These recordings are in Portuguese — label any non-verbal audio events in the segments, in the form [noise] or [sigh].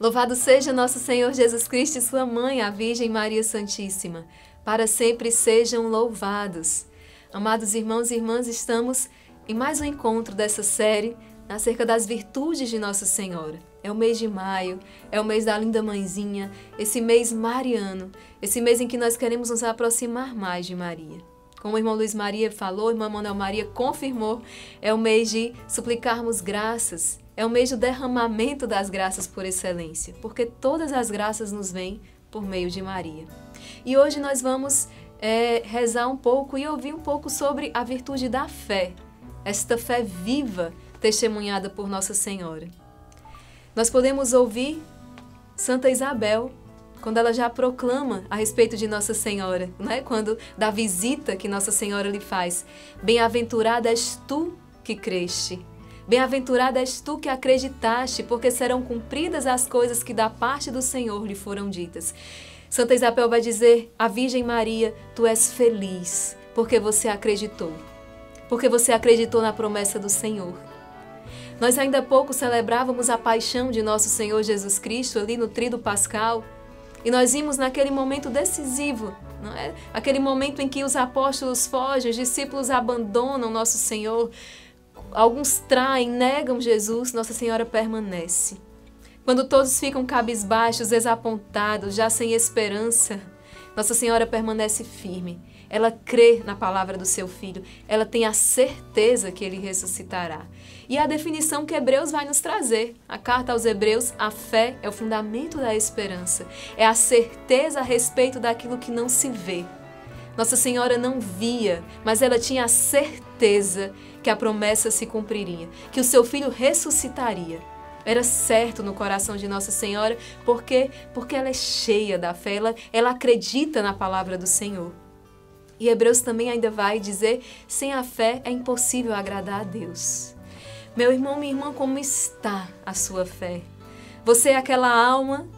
Louvado seja nosso Senhor Jesus Cristo e sua mãe, a Virgem Maria Santíssima. Para sempre sejam louvados. Amados irmãos e irmãs, estamos em mais um encontro dessa série acerca das virtudes de Nossa Senhora. É o mês de maio, é o mês da linda mãezinha, esse mês mariano, esse mês em que nós queremos nos aproximar mais de Maria. Como o irmão Luiz Maria falou, o irmão Manuel Maria confirmou, é o mês de suplicarmos graças, é o mês do derramamento das graças por excelência, porque todas as graças nos vêm por meio de Maria. E hoje nós vamos é, rezar um pouco e ouvir um pouco sobre a virtude da fé, esta fé viva testemunhada por Nossa Senhora. Nós podemos ouvir Santa Isabel quando ela já proclama a respeito de Nossa Senhora, né? quando da visita que Nossa Senhora lhe faz. Bem-aventurada és tu que creste. Bem-aventurada és tu que acreditaste, porque serão cumpridas as coisas que da parte do Senhor lhe foram ditas. Santa Isabel vai dizer à Virgem Maria: Tu és feliz, porque você acreditou. Porque você acreditou na promessa do Senhor. Nós ainda há pouco celebrávamos a paixão de nosso Senhor Jesus Cristo ali no Trido Pascal. E nós vimos naquele momento decisivo, não é? Aquele momento em que os apóstolos fogem, os discípulos abandonam nosso Senhor, alguns traem, negam Jesus, Nossa Senhora permanece. Quando todos ficam cabisbaixos, desapontados, já sem esperança, Nossa Senhora permanece firme. Ela crê na palavra do seu filho, ela tem a certeza que ele ressuscitará. E a definição que Hebreus vai nos trazer. A carta aos Hebreus, a fé é o fundamento da esperança, é a certeza a respeito daquilo que não se vê. Nossa Senhora não via, mas ela tinha a certeza que a promessa se cumpriria, que o seu filho ressuscitaria. Era certo no coração de Nossa Senhora, porque porque ela é cheia da fé, ela, ela acredita na palavra do Senhor. E Hebreus também ainda vai dizer: sem a fé é impossível agradar a Deus. Meu irmão, minha irmã, como está a sua fé? Você é aquela alma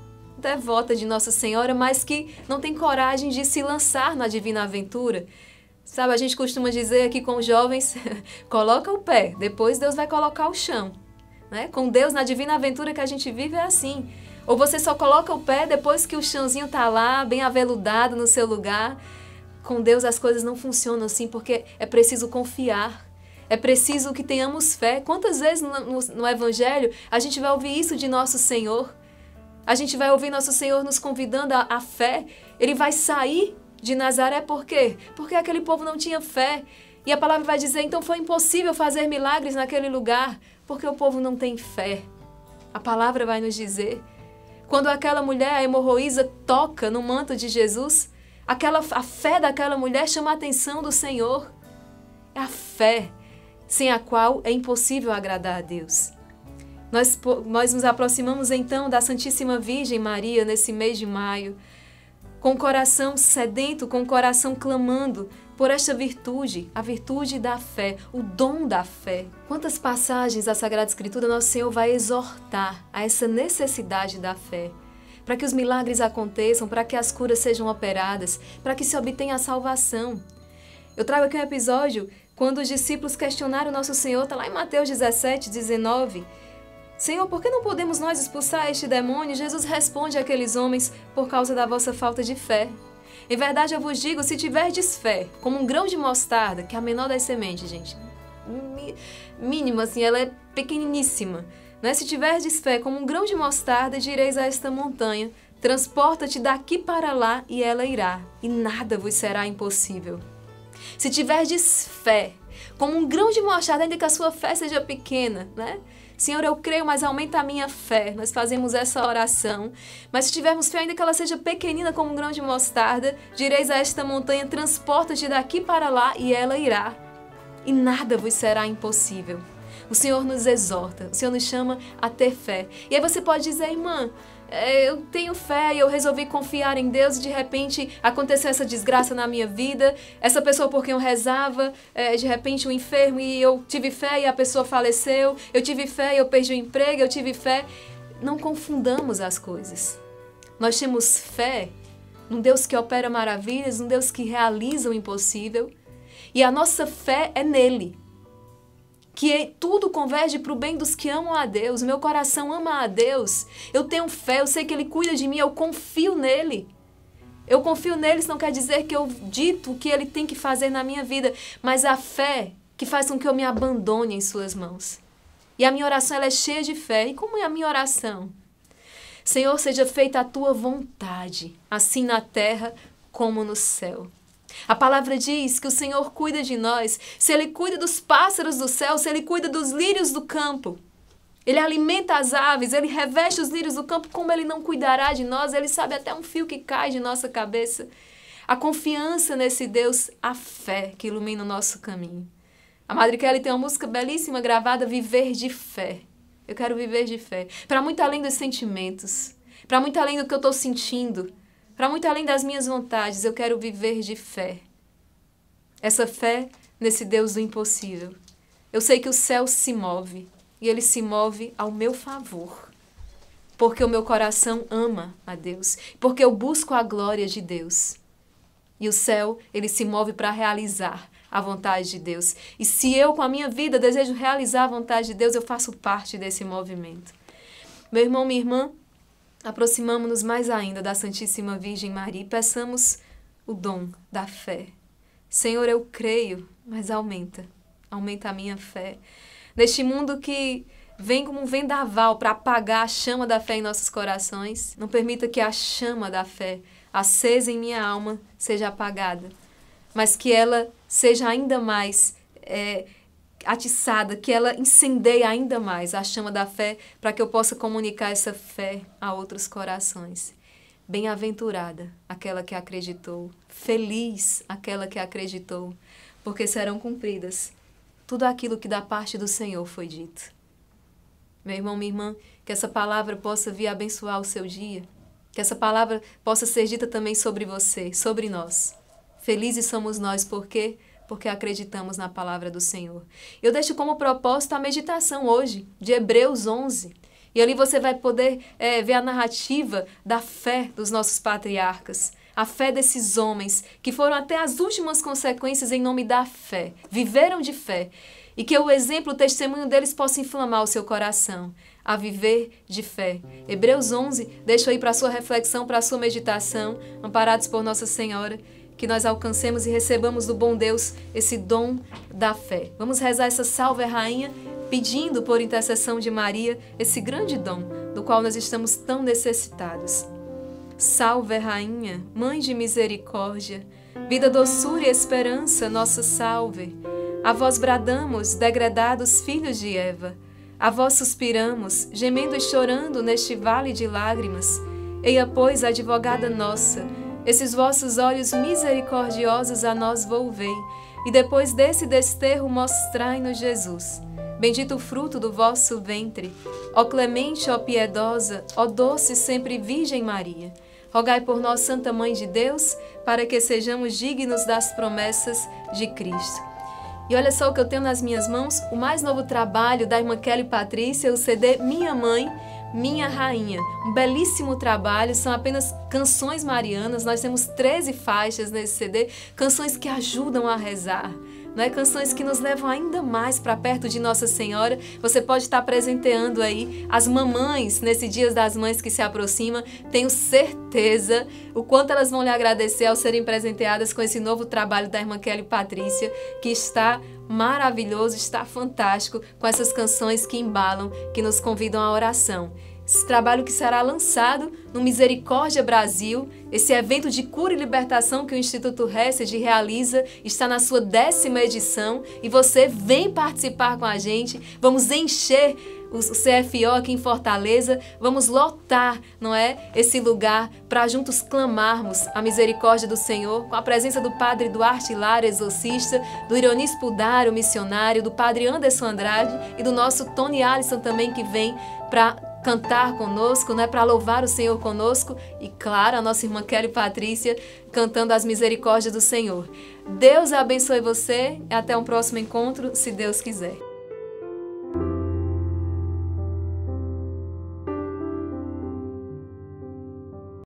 devota de Nossa Senhora, mas que não tem coragem de se lançar na divina aventura. Sabe, a gente costuma dizer aqui com os jovens: [laughs] coloca o pé, depois Deus vai colocar o chão. Né? Com Deus, na divina aventura que a gente vive, é assim. Ou você só coloca o pé depois que o chãozinho está lá, bem aveludado no seu lugar. Com Deus as coisas não funcionam assim porque é preciso confiar. É preciso que tenhamos fé. Quantas vezes no, no, no, Evangelho a gente vai ouvir isso de nosso Senhor? A gente vai ouvir nosso Senhor nos convidando à fé. Ele vai sair de Nazaré por quê? Porque aquele povo não tinha fé. E a palavra vai dizer: então foi impossível fazer milagres naquele lugar, porque o povo não tem fé. A palavra vai nos dizer. Quando aquela mulher, a hemorroísa, toca no manto de Jesus, aquela, a fé daquela mulher chama a atenção do Senhor. É a fé sem a qual é impossível agradar a Deus. Nós, nós nos aproximamos então da Santíssima Virgem Maria nesse mês de maio, com o coração sedento, com o coração clamando por esta virtude, a virtude da fé, o dom da fé. Quantas passagens da Sagrada Escritura nosso Senhor vai exortar a essa necessidade da fé? Para que os milagres aconteçam, para que as curas sejam operadas, para que se obtenha a salvação. Eu trago aqui um episódio quando os discípulos questionaram Nosso Senhor, está lá em Mateus 17, 19. Senhor, por que não podemos nós expulsar este demônio? Jesus responde àqueles homens, por causa da vossa falta de fé. Em verdade eu vos digo, se tiverdes fé, como um grão de mostarda, que é a menor das sementes, gente, mínima assim, ela é pequeniníssima. Né? Se tiverdes fé como um grão de mostarda, direis a esta montanha, transporta-te daqui para lá e ela irá, e nada vos será impossível. Se tiverdes fé, como um grão de mostarda, ainda que a sua fé seja pequena, né? Senhor, eu creio, mas aumenta a minha fé. Nós fazemos essa oração. Mas se tivermos fé, ainda que ela seja pequenina como um grão de mostarda, direis a esta montanha: transporta-te daqui para lá e ela irá. E nada vos será impossível. O Senhor nos exorta, o Senhor nos chama a ter fé. E aí você pode dizer, irmã, eu tenho fé e eu resolvi confiar em Deus e de repente aconteceu essa desgraça na minha vida. Essa pessoa por quem eu rezava, é, de repente um enfermo e eu tive fé e a pessoa faleceu. Eu tive fé e eu perdi o emprego, eu tive fé. Não confundamos as coisas. Nós temos fé num Deus que opera maravilhas, num Deus que realiza o impossível. E a nossa fé é nele que tudo converge para o bem dos que amam a Deus. Meu coração ama a Deus. Eu tenho fé, eu sei que Ele cuida de mim, eu confio nele. Eu confio nele, isso não quer dizer que eu dito o que ele tem que fazer na minha vida, mas a fé que faz com que eu me abandone em suas mãos. E a minha oração ela é cheia de fé. E como é a minha oração? Senhor, seja feita a tua vontade, assim na terra como no céu. A palavra diz que o Senhor cuida de nós, se Ele cuida dos pássaros do céu, se Ele cuida dos lírios do campo. Ele alimenta as aves, ele reveste os lírios do campo, como ele não cuidará de nós? Ele sabe até um fio que cai de nossa cabeça. A confiança nesse Deus, a fé que ilumina o nosso caminho. A Madre Kelly tem uma música belíssima gravada, Viver de Fé. Eu quero viver de fé. Para muito além dos sentimentos, para muito além do que eu estou sentindo, para muito além das minhas vontades, eu quero viver de fé. Essa fé nesse Deus do impossível. Eu sei que o céu se move, e ele se move ao meu favor. Porque o meu coração ama a Deus, porque eu busco a glória de Deus. E o céu, ele se move para realizar a vontade de Deus. E se eu, com a minha vida, desejo realizar a vontade de Deus, eu faço parte desse movimento. Meu irmão, minha irmã, aproximamos-nos mais ainda da Santíssima Virgem Maria e peçamos o dom da fé. Senhor, eu creio, mas aumenta, aumenta a minha fé. Neste mundo que vem como um vendaval para apagar a chama da fé em nossos corações, não permita que a chama da fé acesa em minha alma seja apagada, mas que ela seja ainda mais é, atiçada, que ela incendeie ainda mais a chama da fé para que eu possa comunicar essa fé a outros corações. Bem-aventurada aquela que acreditou, feliz aquela que acreditou, porque serão cumpridas tudo aquilo que da parte do Senhor foi dito. Meu irmão, minha irmã, que essa palavra possa vir abençoar o seu dia, que essa palavra possa ser dita também sobre você, sobre nós. Felizes somos nós, por quê? Porque acreditamos na palavra do Senhor. Eu deixo como propósito a meditação hoje, de Hebreus 11. E ali você vai poder é, ver a narrativa da fé dos nossos patriarcas a fé desses homens que foram até as últimas consequências em nome da fé, viveram de fé, e que o exemplo, o testemunho deles possa inflamar o seu coração a viver de fé. Hebreus 11, deixo aí para sua reflexão, para sua meditação, amparados por Nossa Senhora, que nós alcancemos e recebamos do bom Deus esse dom da fé. Vamos rezar essa salve rainha, pedindo por intercessão de Maria esse grande dom do qual nós estamos tão necessitados. Salve, Rainha, Mãe de misericórdia, vida, doçura e esperança, nosso salve. A vós bradamos, degredados filhos de Eva. A vós suspiramos, gemendo e chorando neste vale de lágrimas. Eia, pois, advogada nossa, esses vossos olhos misericordiosos a nós volvei, e depois desse desterro mostrai-nos Jesus. Bendito o fruto do vosso ventre. Ó clemente, ó piedosa, ó doce sempre Virgem Maria. Rogai por nós, Santa Mãe de Deus, para que sejamos dignos das promessas de Cristo. E olha só o que eu tenho nas minhas mãos, o mais novo trabalho da irmã Kelly Patrícia, o CD Minha Mãe, Minha Rainha. Um belíssimo trabalho, são apenas canções marianas, nós temos 13 faixas nesse CD, canções que ajudam a rezar não é? Canções que nos levam ainda mais para perto de Nossa Senhora. Você pode estar presenteando aí as mamães nesse Dias das Mães que se aproxima. Tenho certeza o quanto elas vão lhe agradecer ao serem presenteadas com esse novo trabalho da irmã Kelly Patrícia, que está maravilhoso, está fantástico com essas canções que embalam, que nos convidam à oração. Esse trabalho que será lançado no Misericórdia Brasil, esse evento de cura e libertação que o Instituto Hesed realiza, está na sua décima edição. E você vem participar com a gente. Vamos encher o CFO aqui em Fortaleza, vamos lotar, não é, esse lugar para juntos clamarmos a misericórdia do Senhor, com a presença do Padre Duarte Lara, exorcista, do Ironis Pudar, o missionário, do Padre Anderson Andrade e do nosso Tony Alisson também que vem para cantar conosco, né, para louvar o Senhor conosco e claro, a nossa irmã Kelly Patrícia cantando as misericórdias do Senhor. Deus abençoe você e até um próximo encontro, se Deus quiser.